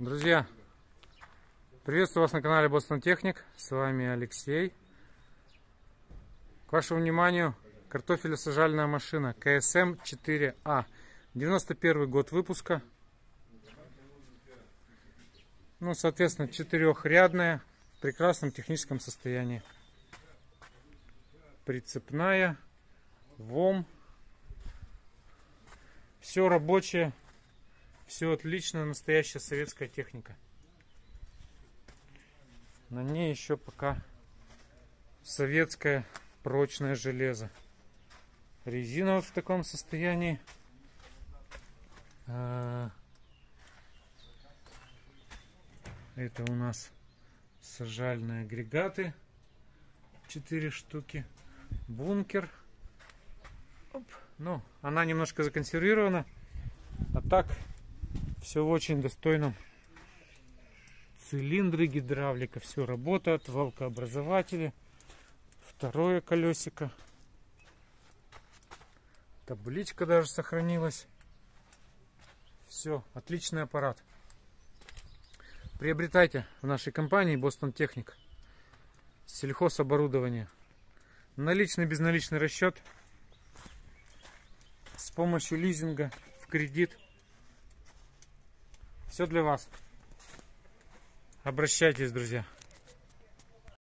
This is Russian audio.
Друзья, приветствую вас на канале Бостон Техник. С вами Алексей. К вашему вниманию картофелесажальная машина КСМ 4А. 91 год выпуска. Ну, соответственно, четырехрядная, в прекрасном техническом состоянии. Прицепная, ВОМ. Все рабочее, все отлично, настоящая советская техника. На ней еще пока советское прочное железо. Резина вот в таком состоянии. А, это у нас сажальные агрегаты. 4 штуки. Бункер. Оп. Ну, она немножко законсервирована. А так, все в очень достойном. Цилиндры, гидравлика, все работает. Волкообразователи. Второе колесико. Табличка даже сохранилась. Все, отличный аппарат. Приобретайте в нашей компании Бостон Техник. Сельхозоборудование. Наличный, безналичный расчет. С помощью лизинга в кредит. Все для вас. Обращайтесь, друзья.